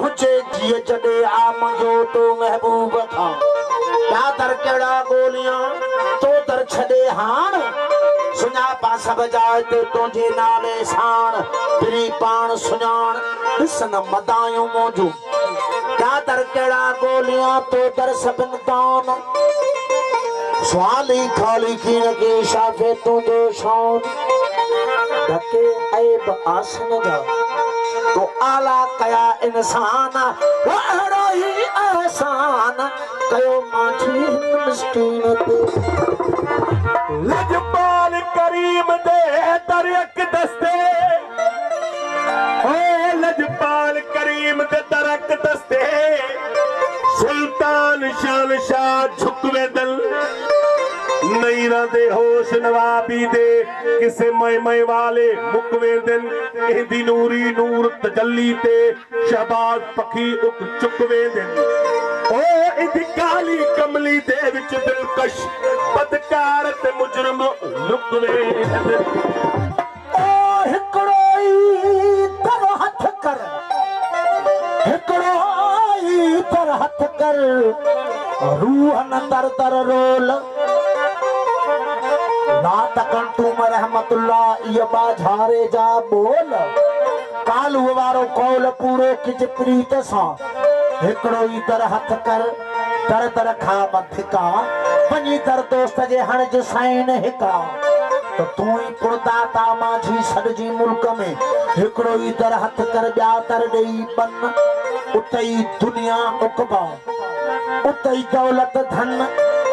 وچے جیے چڏي آم جو تو محبوب تھا دا در کڙا تو در ڇڏي هان سڃا پاسب جاء ته تون جي نامي سان پري پان سڻن اسن مدايو موجو دا در کڙا تو در سبن ڏان سوالي خالي کي کي شافي تو جو شون ڌڪي عيب آسن دا तो आला कया इंसान वो अड़ो ही एहसान कयो माठी मस्कीन ते लज पाल करीम दे दर एक दस्त ਦੇ ਹੋਸ਼ ਨਵਾਬੀ ਦੇ ਕਿਸੇ ਮੈਮੈ ਵਾਲੇ ਮੁਕਵੇ ਦਿਨ ਇਹਦੀ ਨੂਰੀ ਨੂਰ ਤਜੱਲੀ ਤੇ ਸ਼ਹਾਬਾਦ ਪਖੀ ਉਕ ਚੁਕਵੇ ਦਿਨ ਓ ਇਹਦੀ ਕਾਲੀ ਕਮਲੀ ਦੇ ਵਿੱਚ ਦਿਲਕਸ਼ ਬਦਕਾਰ ਤੇ ਮੁਜਰਮ ਲੁਕਵੇਂ ਓ ਹਿਕੜੋਈ ਤਰ ਹੱਥ ਕਰ ਹਿਕੜੋਈ ਤਰ ਹੱਥ ਕਰ ਰੂਹ ਨੰਦਰ ਤਰ ਰੋਲ नातकंटू में रहमतुल्लाह ये बा झारे जा बोल काल उवारो कौल पूरो किज प्रीत स एकड़ो ई तरह हाथ कर तर तर खा मथका बनी दर दोस्त जे हण जो साइन हका तो तू ही कुर्दा ता माझी सजी मुल्क में एकड़ो ई तरह हाथ कर जा तरई बन उतै दुनिया मुखबा उतै दौलत धन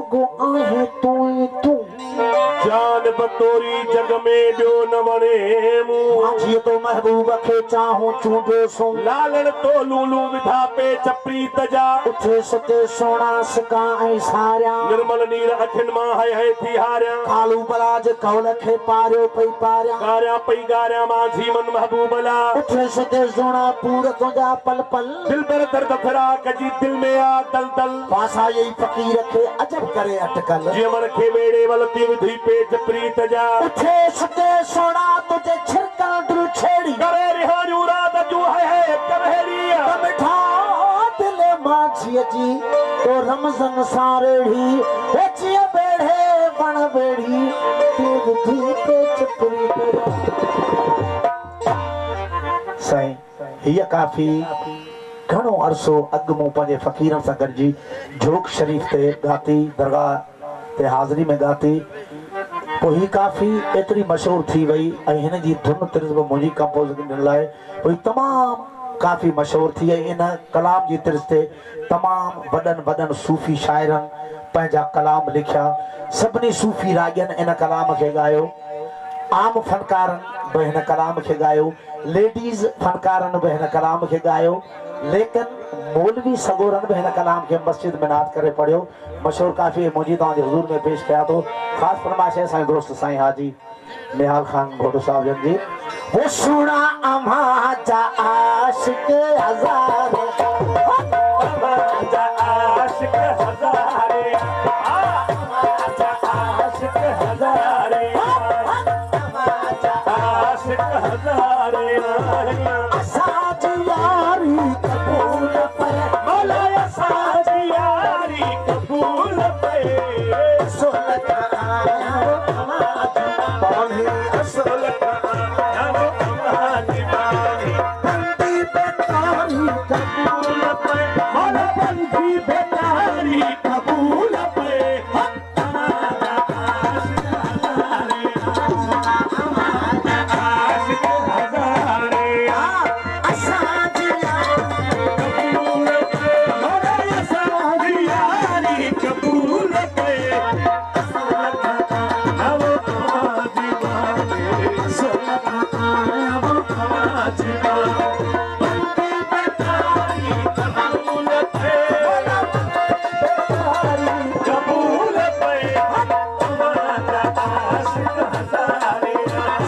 go on, तोरी जग में ॿियो न वणे मु मूं तो महबूब खे चाहो चूंडो सो लालण तो लूलू विधा पे चपरी तजा उठे सते सोना सका ऐ सारिया निर्मल नीर अखिन मा हय हय थी हारिया कालू बराज कौल खे पारियो पई पारिया गारिया पई मा जी मन महबूब ला उठे सते सोना पूर जा पल पल दिल पर दर्द फरा कजी दिल में आ दल दल पासा यही फकीर खे अजब करे अटकल जे जीवन खे वेड़े वलती विधी पे चपरी साईं घणो अर्सो अॻु मूं पंहिंजे फ़कीर सां गॾिजी झोक शरीफ़ ते ॻाती दरगाह ते हाज़िरी में पोइ हीअ काफ़ी एतरी मशहूर थी वही ऐं धुन तिर्ज़ बि मुंहिंजी कंपोज़िंग लाइ पोइ तमामु काफ़ी मशहूर थी इन कलाम जी तिर्ज़ ते तमामु वॾनि वॾनि सूफ़ी शायर पंहिंजा कलाम लिखिया सभिनी सूफ़ी राॻियुनि इन कलाम खे ॻायो आम फ़नकारनि बहन कलाम खे ॻायो लेडीज़ फनकारनि बहन कलाम खे ॻायो लेकिन मौलवी सगोरन बहन कलाम खे मस्जिद में नात करे पढ़ियो मशहूरु काफ़ी मुंहिंजी तव्हांजे में पेश कयां थो ख़ासि फरमाइश आहे दोस्त साईं हाजी निहाल ख़ान भोटो साहिब जन जी वो सुना अमा आशिक हजार अमा आशिक हजार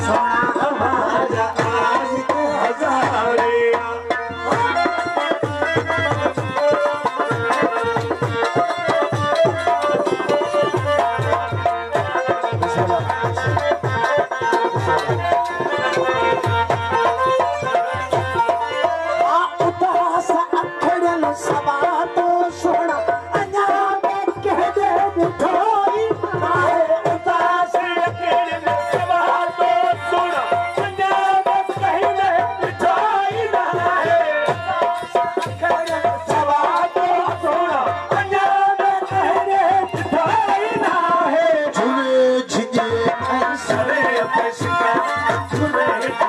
Sorry. श्री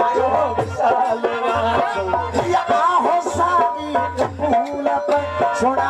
विशाल हो सारी पर सुना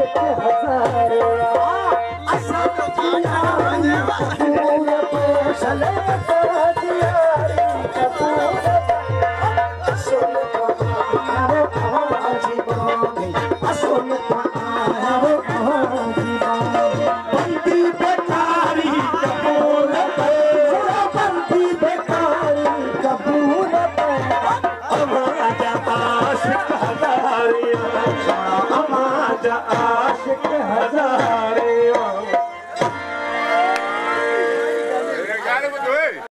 आशिक हजारा